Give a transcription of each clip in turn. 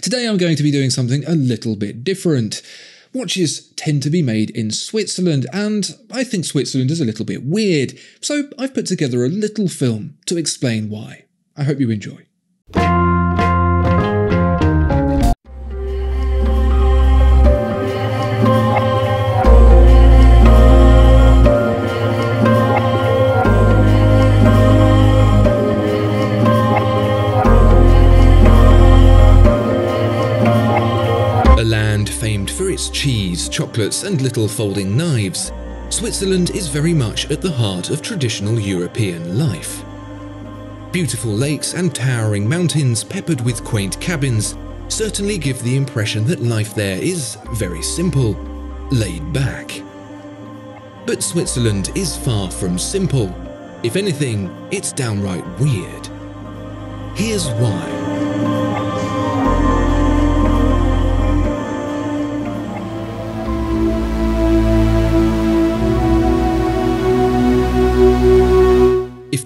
Today I'm going to be doing something a little bit different. Watches tend to be made in Switzerland, and I think Switzerland is a little bit weird, so I've put together a little film to explain why. I hope you enjoy. Chocolates, and little folding knives, Switzerland is very much at the heart of traditional European life. Beautiful lakes and towering mountains peppered with quaint cabins certainly give the impression that life there is very simple, laid back. But Switzerland is far from simple. If anything, it's downright weird. Here's why.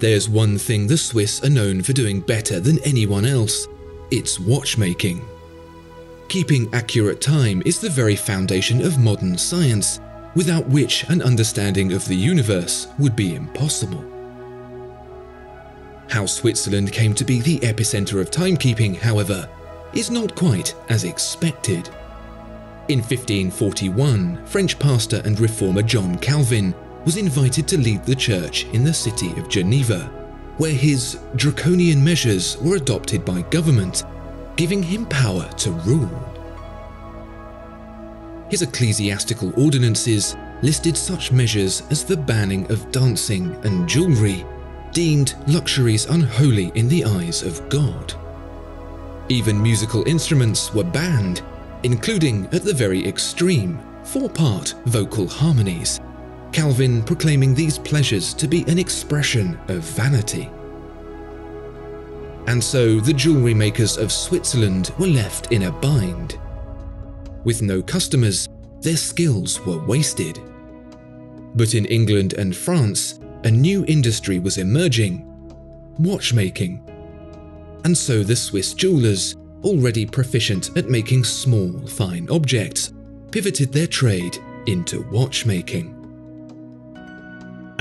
There's one thing the Swiss are known for doing better than anyone else, it's watchmaking. Keeping accurate time is the very foundation of modern science, without which an understanding of the universe would be impossible. How Switzerland came to be the epicenter of timekeeping, however, is not quite as expected. In 1541, French pastor and reformer John Calvin was invited to lead the church in the city of Geneva, where his draconian measures were adopted by government, giving him power to rule. His ecclesiastical ordinances listed such measures as the banning of dancing and jewellery, deemed luxuries unholy in the eyes of God. Even musical instruments were banned, including, at the very extreme, four-part vocal harmonies Calvin proclaiming these pleasures to be an expression of vanity. And so the jewellery makers of Switzerland were left in a bind. With no customers, their skills were wasted. But in England and France, a new industry was emerging watchmaking. And so the Swiss jewelers, already proficient at making small, fine objects, pivoted their trade into watchmaking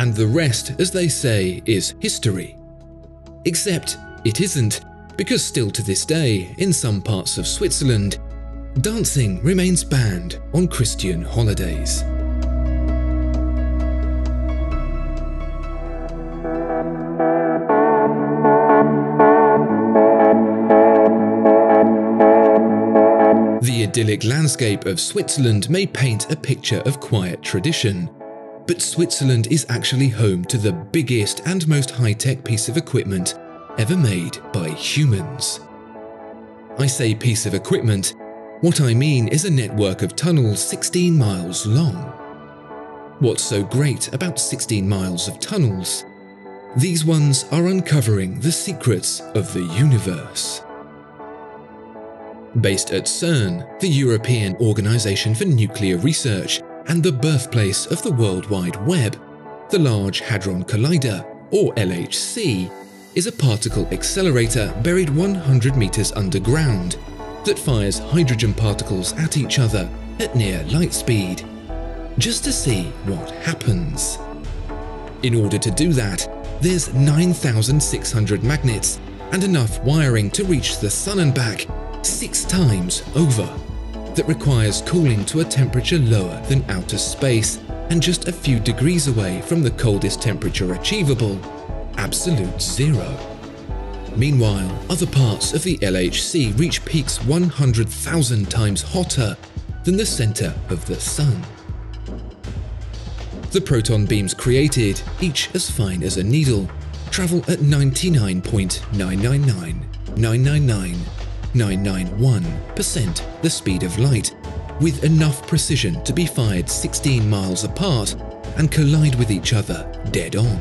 and the rest, as they say, is history. Except it isn't, because still to this day, in some parts of Switzerland, dancing remains banned on Christian holidays. The idyllic landscape of Switzerland may paint a picture of quiet tradition, but Switzerland is actually home to the biggest and most high-tech piece of equipment ever made by humans. I say piece of equipment, what I mean is a network of tunnels 16 miles long. What's so great about 16 miles of tunnels? These ones are uncovering the secrets of the universe. Based at CERN, the European Organization for Nuclear Research, and the birthplace of the World Wide Web, the Large Hadron Collider, or LHC, is a particle accelerator buried 100 meters underground that fires hydrogen particles at each other at near light speed, just to see what happens. In order to do that, there's 9,600 magnets and enough wiring to reach the sun and back six times over that requires cooling to a temperature lower than outer space and just a few degrees away from the coldest temperature achievable, absolute zero. Meanwhile, other parts of the LHC reach peaks 100,000 times hotter than the center of the Sun. The proton beams created, each as fine as a needle, travel at 99.999999 991% the speed of light, with enough precision to be fired 16 miles apart and collide with each other dead on.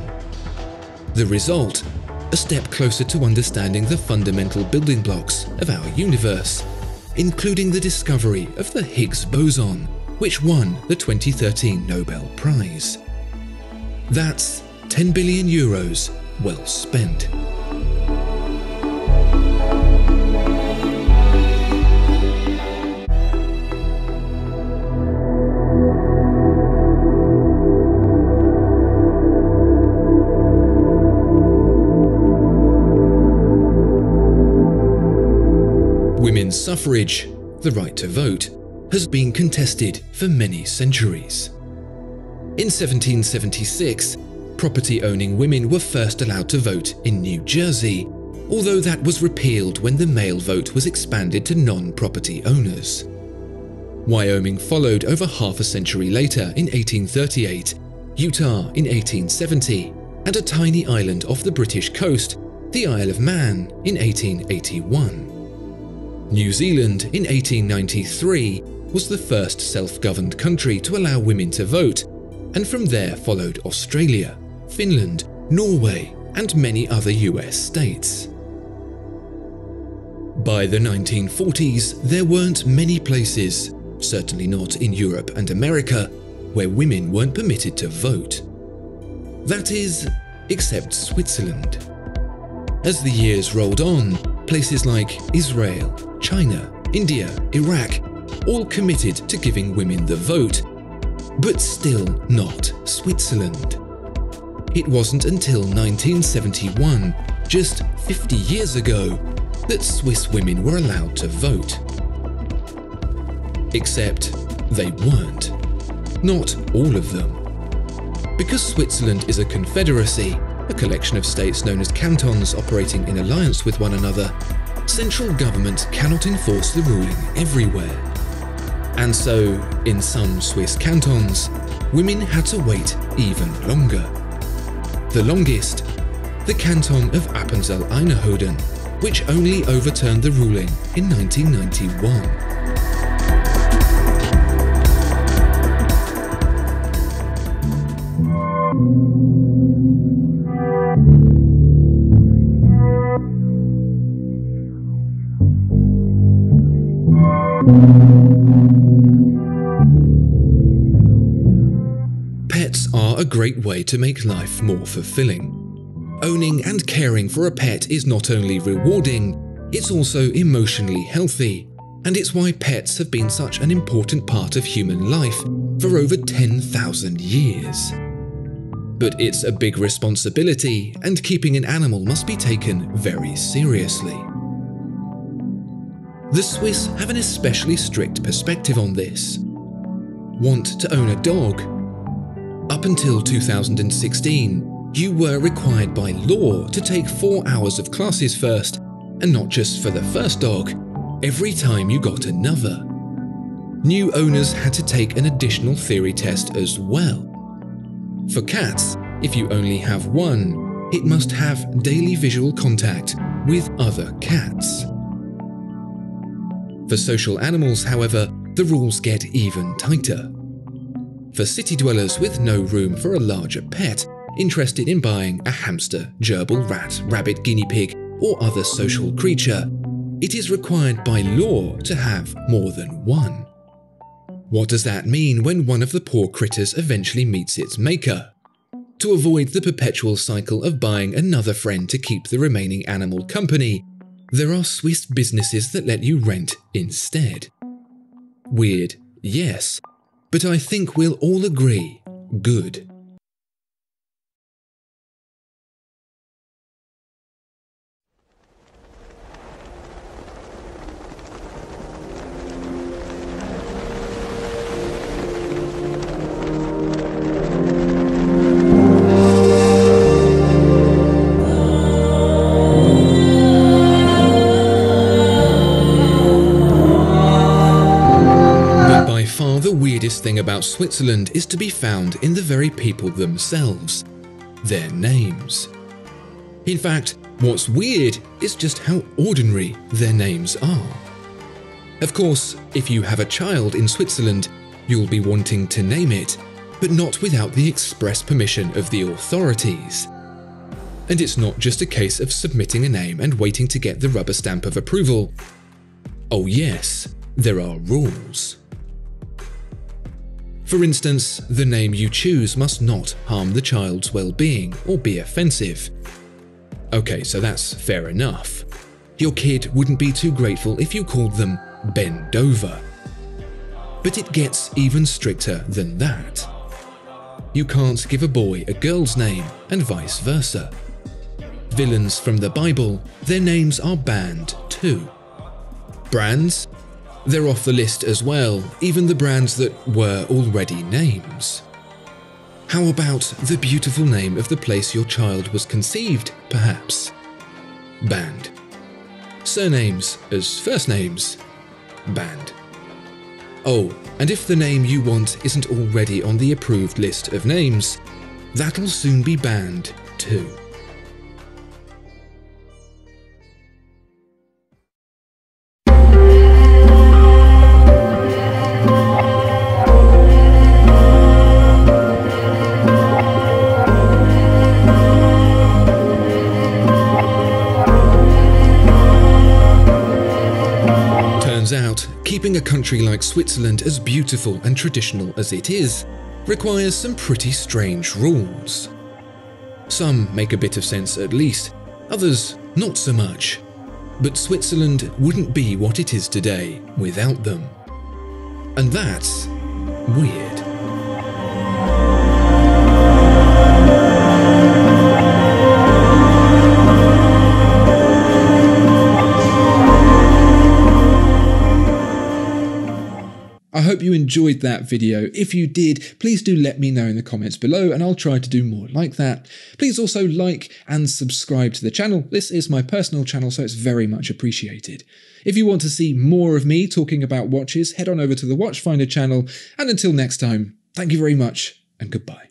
The result? A step closer to understanding the fundamental building blocks of our universe, including the discovery of the Higgs boson, which won the 2013 Nobel Prize. That's 10 billion euros well spent. Women's suffrage, the right to vote, has been contested for many centuries. In 1776, property owning women were first allowed to vote in New Jersey, although that was repealed when the male vote was expanded to non property owners. Wyoming followed over half a century later in 1838, Utah in 1870, and a tiny island off the British coast, the Isle of Man, in 1881. New Zealand in 1893 was the first self governed country to allow women to vote, and from there followed Australia, Finland, Norway, and many other US states. By the 1940s, there weren't many places, certainly not in Europe and America, where women weren't permitted to vote. That is, except Switzerland. As the years rolled on, places like Israel, China, India, Iraq all committed to giving women the vote, but still not Switzerland. It wasn't until 1971, just 50 years ago, that Swiss women were allowed to vote. Except they weren't. Not all of them. Because Switzerland is a confederacy, a collection of states known as cantons operating in alliance with one another, central government cannot enforce the ruling everywhere. And so, in some Swiss cantons, women had to wait even longer. The longest, the canton of Appenzell-Innerrhoden, which only overturned the ruling in 1991. Pets are a great way to make life more fulfilling. Owning and caring for a pet is not only rewarding, it's also emotionally healthy, and it's why pets have been such an important part of human life for over 10,000 years. But it's a big responsibility, and keeping an animal must be taken very seriously. The Swiss have an especially strict perspective on this. Want to own a dog? Up until 2016, you were required by law to take four hours of classes first, and not just for the first dog, every time you got another. New owners had to take an additional theory test as well. For cats, if you only have one, it must have daily visual contact with other cats. For social animals, however, the rules get even tighter. For city dwellers with no room for a larger pet, interested in buying a hamster, gerbil, rat, rabbit, guinea pig, or other social creature, it is required by law to have more than one. What does that mean when one of the poor critters eventually meets its maker? To avoid the perpetual cycle of buying another friend to keep the remaining animal company, there are Swiss businesses that let you rent instead. Weird, yes, but I think we'll all agree good. Thing about Switzerland is to be found in the very people themselves, their names. In fact, what's weird is just how ordinary their names are. Of course, if you have a child in Switzerland, you'll be wanting to name it, but not without the express permission of the authorities. And it's not just a case of submitting a name and waiting to get the rubber stamp of approval. Oh yes, there are rules. For instance, the name you choose must not harm the child's well-being or be offensive. Okay, so that's fair enough. Your kid wouldn't be too grateful if you called them Ben Dover. But it gets even stricter than that. You can't give a boy a girl's name and vice versa. Villains from the Bible, their names are banned too. Brands? They're off the list as well, even the brands that were already names. How about the beautiful name of the place your child was conceived, perhaps? Banned. Surnames as first names? Banned. Oh, and if the name you want isn't already on the approved list of names, that'll soon be banned too. Out, keeping a country like Switzerland as beautiful and traditional as it is requires some pretty strange rules. Some make a bit of sense at least, others not so much. But Switzerland wouldn't be what it is today without them. And that's weird. Enjoyed that video. If you did, please do let me know in the comments below and I'll try to do more like that. Please also like and subscribe to the channel. This is my personal channel, so it's very much appreciated. If you want to see more of me talking about watches, head on over to the Watchfinder channel. And until next time, thank you very much and goodbye.